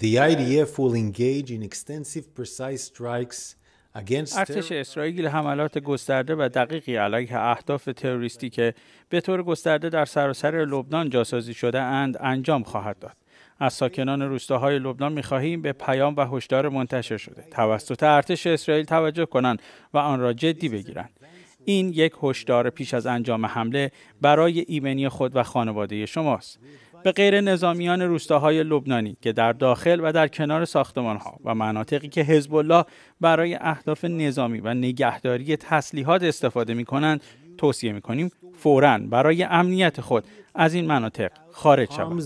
The IDF will engage in extensive precise strikes ارتش اسرائیل حملات گسترده و دقیقی علیه اهداف تروریستی که به طور گسترده در سراسر لبنان جاسازی شده اند انجام خواهد داد. از ساکنان روستاهای لبنان می‌خواهیم به پیام و هشدار منتشر شده توسط ارتش اسرائیل توجه کنند و آن را جدی بگیرند. این یک هشدار پیش از انجام حمله برای ایمنی خود و خانواده شماست. به غیر نظامیان روستاهای لبنانی که در داخل و در کنار ساختمانها و مناطقی که حزب الله برای اهداف نظامی و نگهداری تسلیحات استفاده می کنند توصیه می کنیم فوراً برای امنیت خود از این مناطق خارج شوند.